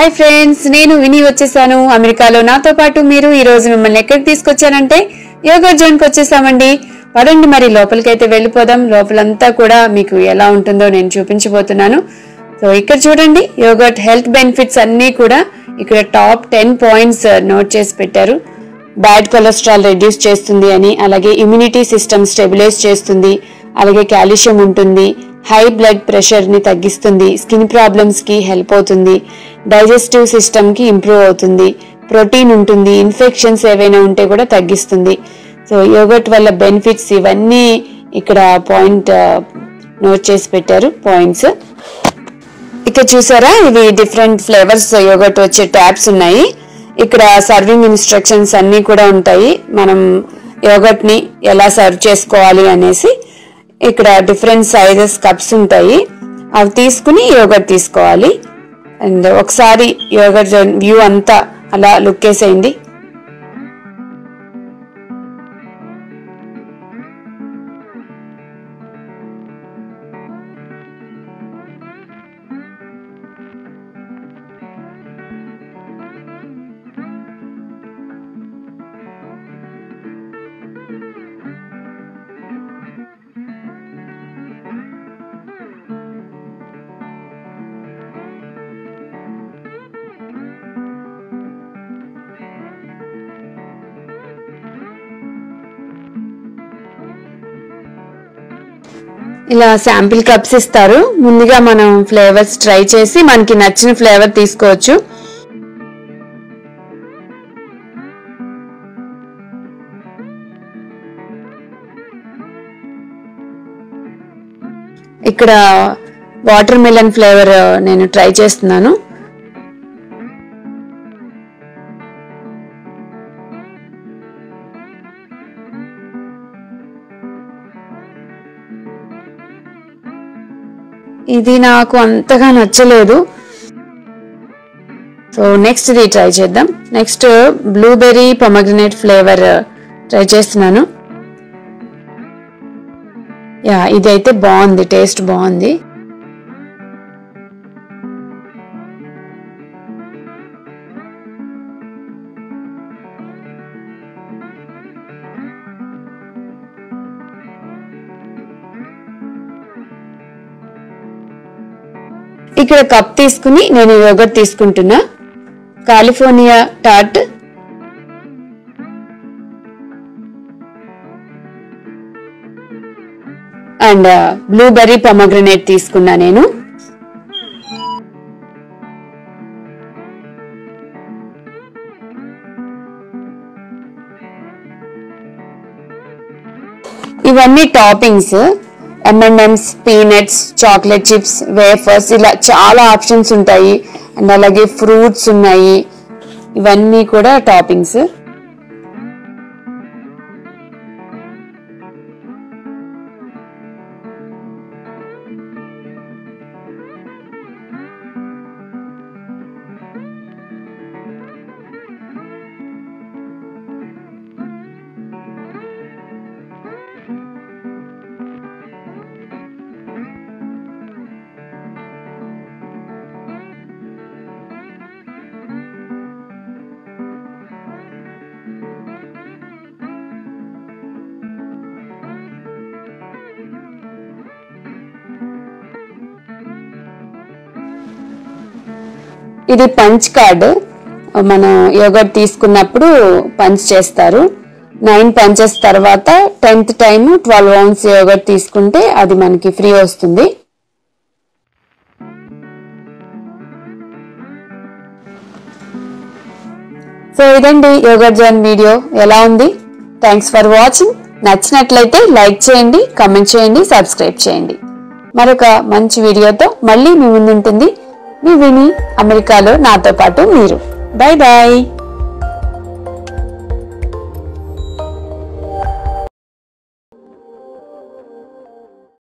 Hi friends నేను విని వచ్చేసాను. అమెరికాలో నాతో పాటు మీరు ఈ రోజు మిమ్మల్ని ఎక్కడికి తీసుకొచ్చానంటే యోగా జోన్కి వచ్చేసామండి. పదండి మరి లోపలికైతే వెళ్ళిపోదాం. లోపలంతా కూడా మీకు ఎలా ఉంటుందో నేను చూపించబోతున్నాను. సో ఇక్కడ చూడండి యోగట్ హెల్త్ బెనిఫిట్స్ అన్నీ కూడా ఇక్కడ టాప్ టెన్ పాయింట్స్ నోట్ చేసి పెట్టారు. బ్యాడ్ కొలెస్ట్రాల్ రెడ్యూస్ చేస్తుంది అని అలాగే ఇమ్యూనిటీ సిస్టమ్ స్టెబిలైజ్ చేస్తుంది. అలాగే కాల్షియం ఉంటుంది. హై బ్లడ్ ప్రెషర్ని తగ్గిస్తుంది. స్కిన్ ప్రాబ్లమ్స్కి హెల్ప్ అవుతుంది. డైజెస్టివ్ సిస్టమ్కి ఇంప్రూవ్ అవుతుంది. ప్రోటీన్ ఉంటుంది ఇన్ఫెక్షన్స్ ఏవైనా ఉంటే కూడా తగ్గిస్తుంది. సో యోగట్ వల్ల బెనిఫిట్స్ ఇవన్నీ ఇక్కడ పాయింట్ నోట్ చేసి పెట్టారు పాయింట్స్. ఇక్కడ చూసారా ఇవి డిఫరెంట్ ఫ్లేవర్స్ యోగట్ వచ్చే ట్యాబ్స్ ఉన్నాయి. ఇక్కడ సర్వింగ్ ఇన్స్ట్రక్షన్స్ అన్నీ కూడా ఉంటాయి. మనం యోగట్ని ఎలా సర్వ్ చేసుకోవాలి అనేసి ఇక్కడ డిఫరెంట్ సైజెస్ కప్స్ ఉంటాయి. అవి తీసుకుని యోగట్ తీసుకోవాలి. అండ్ ఒకసారి యోగట్ వ్యూ అంతా అలా లుక్ వేసేయండి. ఇలా శాంపిల్ కప్స్ ఇస్తారు. ముందుగా మనం ఫ్లేవర్స్ ట్రై చేసి మనకి నచ్చిన ఫ్లేవర్ తీసుకోవచ్చు. ఇక్కడ వాటర్ మిలన్ ఫ్లేవర్ నేను ట్రై చేస్తున్నాను. ఇది నాకు అంతగా నచ్చలేదు. సో నెక్స్ట్ ఇది ట్రై చేద్దాం. Next blueberry pomegranate flavour try చేస్తున్నాను. యా ఇది అయితే బాగుంది టేస్ట్ బాగుంది. ఇక్కడ కప్ తీసుకుని నేను యోగట్ తీసుకుంటున్నా. California tart and blueberry pomegranate తీసుకున్నా నేను. ఇవన్నీ toppings M Ms peanuts chocolate chips wafers ఇలా చాలా ఆప్షన్స్ ఉంటాయి. అండ్ అలాగే ఫ్రూట్స్ ఉన్నాయి. ఇవన్నీ కూడా టాపింగ్స్ ఇది పంచ్ కార్డ్ మనం యోగట్ తీసుకున్నప్పుడు పంచ్ చేస్తారు. నైన్ పంచెస్ తర్వాత tenth time twelve ounce yogurt తీసుకుంటే అది మనకి ఫ్రీ వస్తుంది. సో ఇదండి యోగట్ జర్న్ వీడియో ఎలా ఉంది? థ్యాంక్స్ ఫర్ వాచింగ్ నచ్చినట్లయితే లైక్ చేయండి కమెంట్ చేయండి సబ్స్క్రైబ్ చేయండి. మరొక మంచి వీడియోతో మళ్ళీ మీ ముందుంటుంది. మీ విని అమెరికాలో నాతో పాటు మీరు. Bye bye